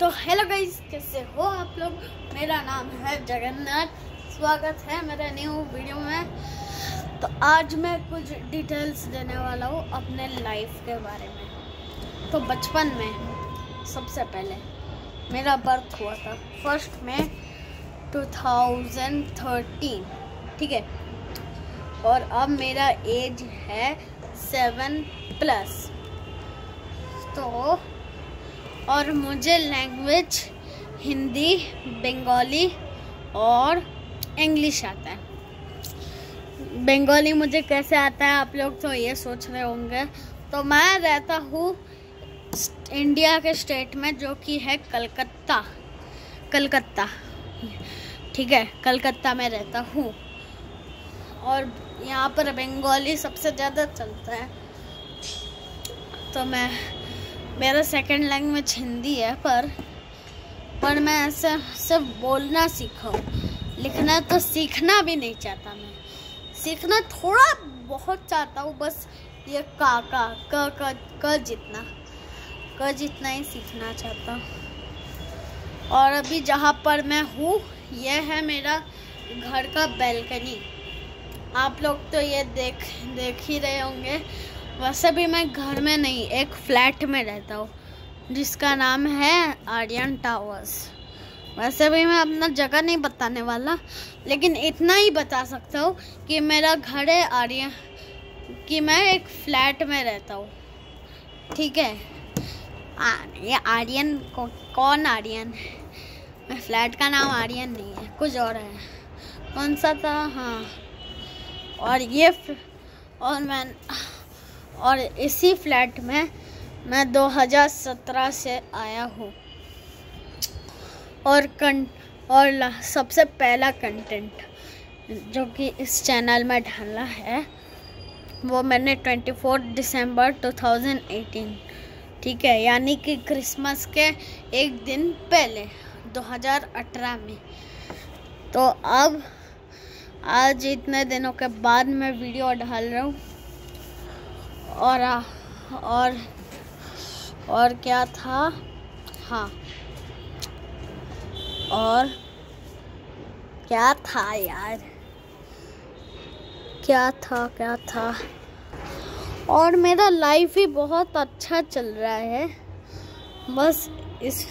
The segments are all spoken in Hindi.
तो हेलो गाइस, कैसे हो आप लोग? मेरा नाम है जगन्नाथ। स्वागत है मेरे न्यू वीडियो में। तो आज मैं कुछ डिटेल्स देने वाला हूँ अपने लाइफ के बारे में। तो बचपन में, सबसे पहले, मेरा बर्थ हुआ था फ़र्स्ट में 2013 ठीक है? और अब मेरा एज है सेवन प्लस तो और मुझे लैंग्वेज हिंदी, बंगाली और इंग्लिश आता है। बंगाली मुझे कैसे आता है आप लोग तो ये सोच रहे होंगे। तो मैं रहता हूँ इंडिया के स्टेट में जो कि है कलकत्ता। कलकत्ता। ठीक है, कलकत्ता में रहता हूँ। और यहाँ पर बंगाली सबसे ज़्यादा चलता है। तो मैं मेरा सेकंड लैंग्वेज हिंदी है, पर पर मैं ऐसे सिर्फ़ बोलना सीखा लिखना तो सीखना भी नहीं चाहता मैं। सीखना थोड़ा बहुत चाहता हूँ, बस ये का का, क क क जितना क जितना ही सीखना चाहता हूँ। और अभी जहाँ पर मैं हूँ, यह है मेरा घर का बैल्कनी आप लोग तो ये देख देख ही रहे होंगे। वैसे भी मैं घर में नहीं एक फ्लैट में रहता हूँ जिसका नाम है आर्यन टावर्स। वैसे भी मैं अपना जगह नहीं बताने वाला लेकिन इतना ही बता सकता हूँ कि मेरा घर है आर्यन कि मैं एक फ्लैट में रहता हूँ। ठीक है? ये आर्यन को, कौन आर्यन? है मैं फ्लैट का नाम आर्यन नहीं है कुछ और है। कौन सा था? हाँ। और ये और मैं और इसी फ्लैट में मैं 2017 से आया हूँ। और कं और सबसे पहला कंटेंट जो कि इस चैनल में डाला है, वो मैंने 24 दिसंबर 2018 ठीक है? यानी कि क्रिसमस के एक दिन पहले 2018 में। तो अब, आज इतने दिनों के बाद मैं वीडियो डाल रहा हूँ। और और और क्या था? हाँ। और क्या था यार? क्या था क्या था? और मेरा लाइफ ही बहुत अच्छा चल रहा है। बस इस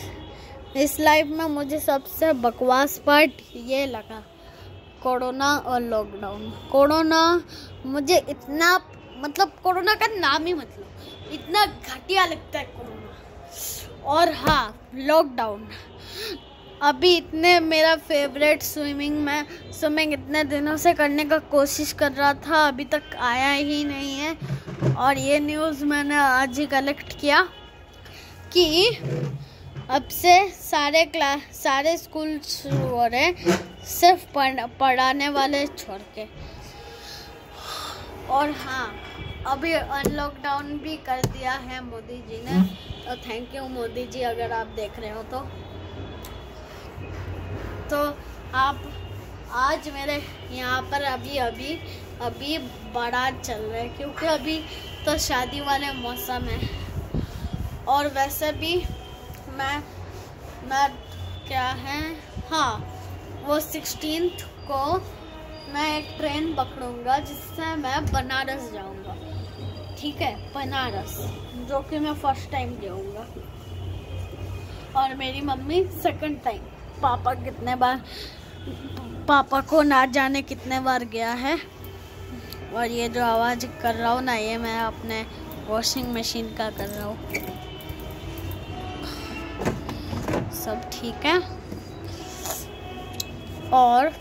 इस लाइफ में मुझे सबसे बकवास पार्ट ये लगा, कोरोना और लॉकडाउन कोरोना मुझे इतना मतलब कोरोना का नाम ही मतलब। इतना घटिया लगता है कोरोना। और हाँ लॉकडाउन अभी इतने मेरा फेवरेट स्विमिंग में स्विमिंग इतने दिनों से करने का कोशिश कर रहा था अभी तक आया ही नहीं है। और ये न्यूज़ मैंने आज ही कलेक्ट किया कि अब से सारे क्लास सारे स्कूल शुरू हो रहे हैं सिर्फ़ पढ़, पढ़ाने वाले छोड़ के। और हाँ अभी अनलॉकडाउन भी कर दिया है मोदी जी ने। तो थैंक यू मोदी जी अगर आप देख रहे हो तो। तो आप आज मेरे यहाँ पर अभी अभी अभी बड़ा चल रहा है क्योंकि अभी तो शादी वाले मौसम है। और वैसे भी मैं मैं क्या है हाँ वो सिक्सटीन को मैं एक ट्रेन पकड़ूँगा जिससे मैं बनारस जाऊँगा। ठीक है? बनारस, जो कि मैं फ़र्स्ट टाइम जाऊँगा। और मेरी मम्मी सेकंड टाइम पापा कितने बार, पापा को ना जाने कितने बार गया है। और ये जो आवाज़ कर रहा हूँ ना, ये मैं अपने वॉशिंग मशीन का कर रहा हूँ। सब ठीक है? और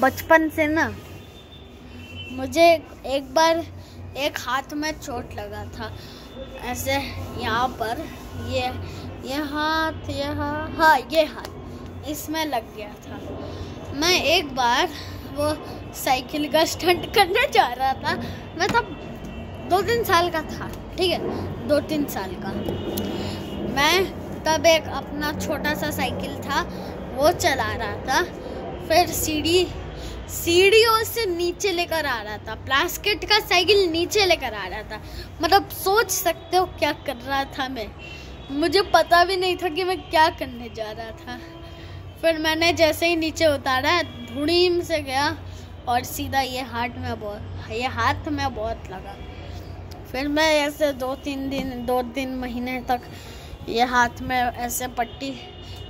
बचपन से ना। मुझे एक बार एक हाथ में चोट लगा था। ऐसे यहाँ पर ये ये हाथ यहाँ हाँ ये हाथ, इसमें लग गया था। मैं एक बार वो साइकिल का स्टंट करने जा रहा था। मैं तब दो तीन साल का था, ठीक है? दो तीन साल का। मैं तब एक अपना छोटा सा साइकिल था, वो चला रहा था। फिर सीढ़ी सीढ़ियों से नीचे लेकर आ रहा था। प्लास्केट का साइकिल नीचे लेकर आ रहा था। मतलब सोच सकते हो क्या कर रहा था मैं? मुझे पता भी नहीं था कि मैं क्या करने जा रहा था। फिर मैंने जैसे ही नीचे उतारा, धुड़ीम से गया और सीधा ये हाथ में बहुत ये हाथ में बहुत लगा। फिर मैं ऐसे दो तीन दिन, दो तीन महीने तक ये हाथ में ऐसे पट्टी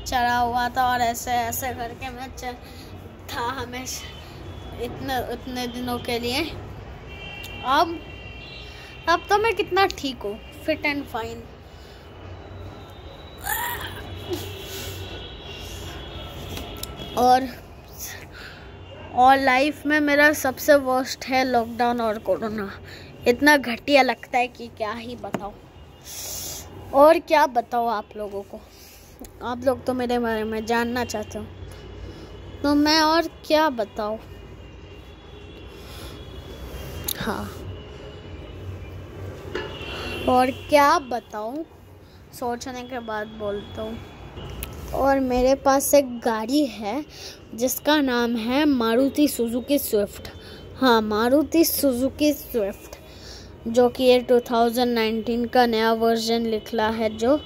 चढ़ा हुआ था और ऐसे ऐसे करके मैं था हमेशा। इतने इतने दिनों के लिए। अब अब तो मैं कितना ठीक हूँ फिट एंड फाइन और और लाइफ में मेरा सबसे वर्स्ट है लॉकडाउन और कोरोना इतना घटिया लगता है कि क्या ही बताओ और क्या बताओ आप लोगों को? आप लोग तो मेरे बारे में जानना चाहते हो। तो मैं और क्या बताऊँ? हाँ और क्या बताऊँ? सोचने के बाद बोलता हूँ। और मेरे पास एक गाड़ी है, जिसका नाम है मारुति सुजुकी स्विफ्ट। हाँ मारुति सुजुकी स्विफ्ट, जो कि ये 2019 का नया वर्जन निकला है, जो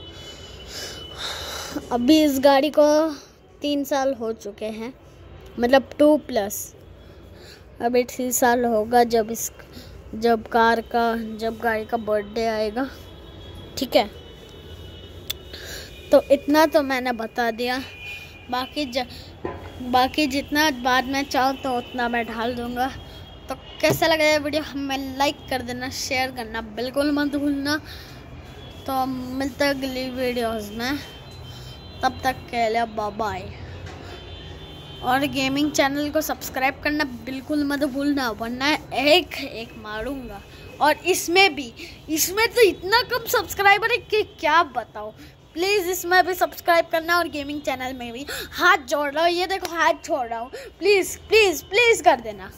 अभी इस गाड़ी को तीन साल हो चुके हैं मतलब टू प्लस अभी थ्री साल होगा जब इस जब कार का जब गाड़ी का बर्थडे आएगा। ठीक है? तो इतना तो मैंने बता दिया। बाकी ज, बाकी जितना बाद में चाहो तो उतना मैं ढाल दूँगा। तो कैसा लगा ये वीडियो हमें लाइक कर देना शेयर करना बिल्कुल मत भूलना। तो मिलते अगली वीडियोस में। तब तक के लिए बाय और गेमिंग चैनल को सब्सक्राइब करना बिल्कुल मत भूलना, वरना एक एक मारूँगा। और इसमें भी, इसमें तो इतना कम सब्सक्राइबर है कि क्या बताओ प्लीज़ इसमें भी सब्सक्राइब करना और गेमिंग चैनल में भी। हाथ जोड़ रहा हूँ, ये देखो हाथ छोड़ रहा हूँ। प्लीज़ प्लीज़ प्लीज़ कर देना।